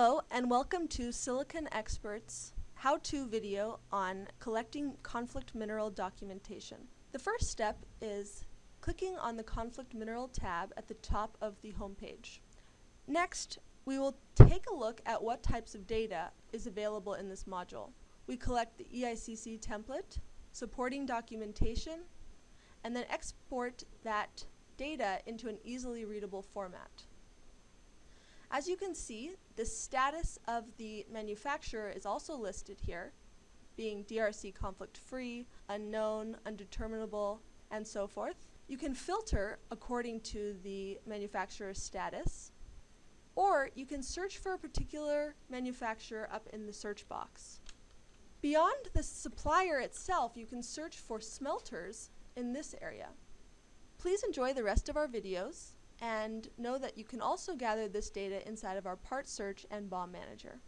Hello and welcome to SiliconExpert's how-to video on collecting conflict mineral documentation. The first step is clicking on the conflict mineral tab at the top of the homepage. Next, we will take a look at what types of data is available in this module. We collect the EICC template, supporting documentation, and then export that data into an easily readable format. As you can see, the status of the manufacturer is also listed here, being DRC conflict-free, unknown, undeterminable, and so forth. You can filter according to the manufacturer's status, or you can search for a particular manufacturer up in the search box. Beyond the supplier itself, you can search for smelters in this area. Please enjoy the rest of our videos and know that you can also gather this data inside of our part search and BOM manager.